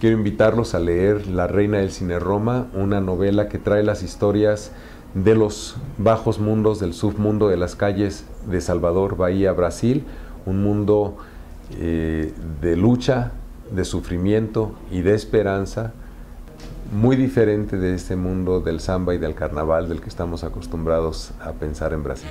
quiero invitarlos a leer La Reina del Cine Roma, una novela que trae las historias de los bajos mundos, del submundo de las calles de Salvador, Bahía, Brasil, un mundo eh, de lucha, de sufrimiento y de esperanza, muy diferente de este mundo del samba y del carnaval del que estamos acostumbrados a pensar en Brasil.